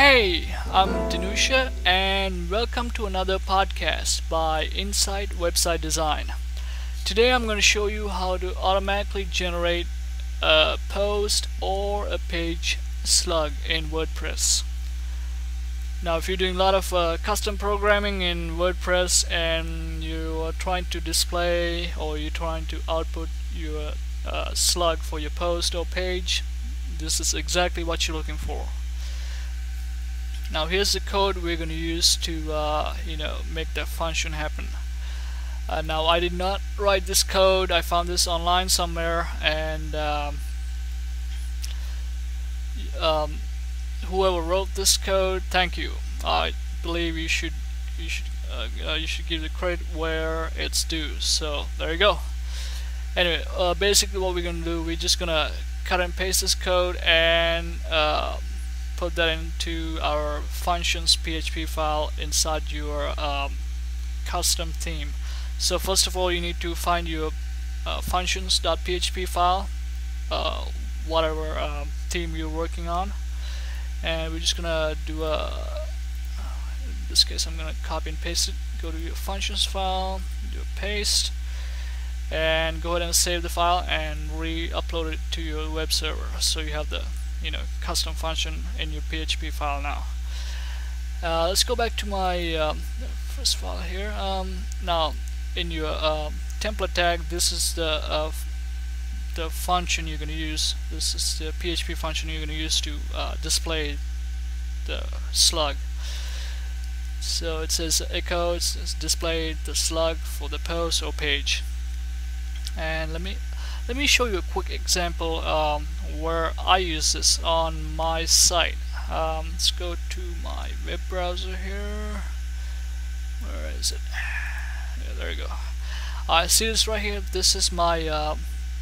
Anusha and welcome to another podcast by InSite Website Design. Today I'm going to show you how to automatically generate a post or a page slug in WordPress. Now if you're doing a lot of uh, custom programming in WordPress and you are trying to display or you're trying to output your uh, slug for your post or page, this is exactly what you're looking for. Now here's the code we're going to use to uh, you know make the function happen. Uh, now I did not write this code. I found this online somewhere, and um, um, whoever wrote this code, thank you. I believe you should you should uh, uh you should give the credit where it's due. So there you go. Anyway, uh, basically what we're gonna do, we're just gonna cut and paste this code and uh, put that into our functions PHP file inside your um, custom theme. So first of all you need to find your uh, functions.php file uh, whatever um, theme you're working on. And we're just gonna do a in this case I'm gonna copy and paste it. Go to your functions file do a paste and go ahead and save the file and re-upload it to your web server. So you have the you know custom function in your PHP file now. Uh, let's go back to my um, first file here. Um, now in your uh, template tag, this is the uh, the function you're going to use. This is the PHP function you're going to use to uh, display the slug. So it says echo, it says display the slug for the post or page. And let me let me show you a quick example um, where I use this on my site. Um, let's go to my web browser here. Where is it? Yeah, there you go. I see this right here. This is my uh,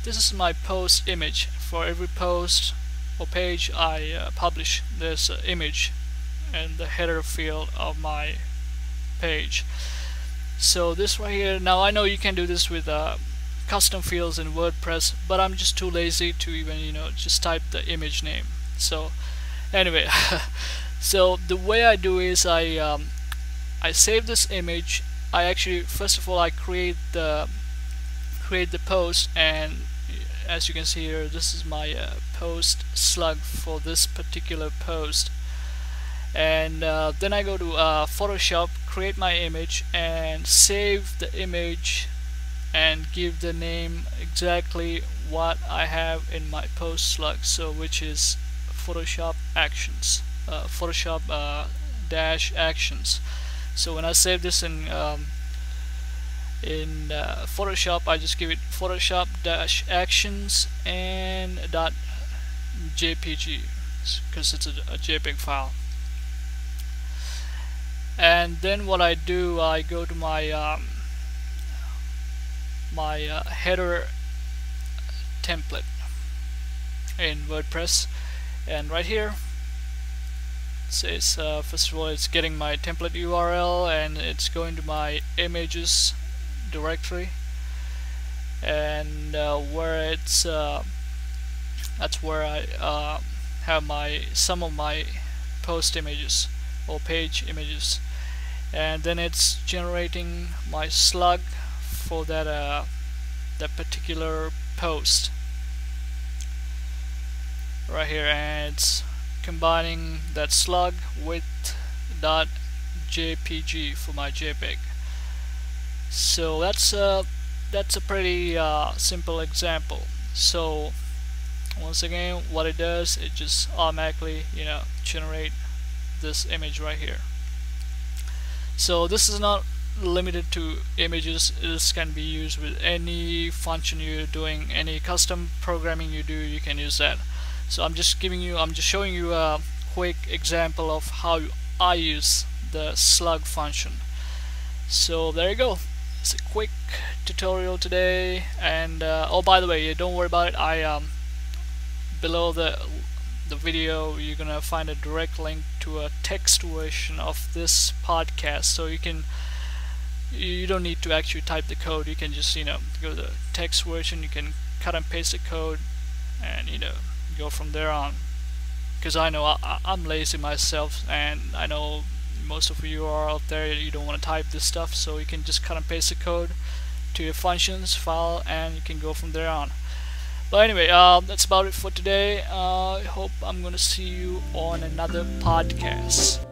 this is my post image. For every post or page I uh, publish, there's an image in the header field of my page. So this right here. Now I know you can do this with uh, custom fields in WordPress but I'm just too lazy to even you know just type the image name. So anyway so the way I do is I um, I save this image. I actually first of all I create the create the post and as you can see here this is my uh, post slug for this particular post. And uh, then I go to uh, Photoshop create my image and save the image and give the name exactly what I have in my post slug so which is Photoshop actions uh, Photoshop uh, dash actions. So when I save this in um, in uh, Photoshop I just give it Photoshop dash actions and dot JPG because it's a, a JPEG file. And then what I do I go to my um, my uh, header template in WordPress. And right here it says uh, first of all it's getting my template URL and it's going to my images directory and uh, where it's uh, that's where I uh, have my some of my post images or page images. And then it's generating my slug for that uh, that particular post. Right here and it's combining that slug with. dot JPG for my JPEG. So that's a uh, that's a pretty uh, simple example. So once again what it does it just automatically you know generate this image right here. So this is not limited to images this can be used with any function you're doing any custom programming you do you can use that. So I'm just giving you I'm just showing you a quick example of how I use the slug function. So there you go. It's a quick tutorial today and uh, oh by the way don't worry about it. I um, below the the video you're gonna find a direct link to a text version of this podcast so you can you don't need to actually type the code. You can just you know go to the text version. You can cut and paste the code and you know go from there on. Because I know I, am lazy myself and I know most of you are out there you don't want to type this stuff. So you can just cut and paste the code to your functions file and you can go from there on. But anyway uh, that's about it for today. Uh, I hope I'm gonna see you on another podcast